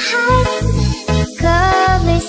hiding covers,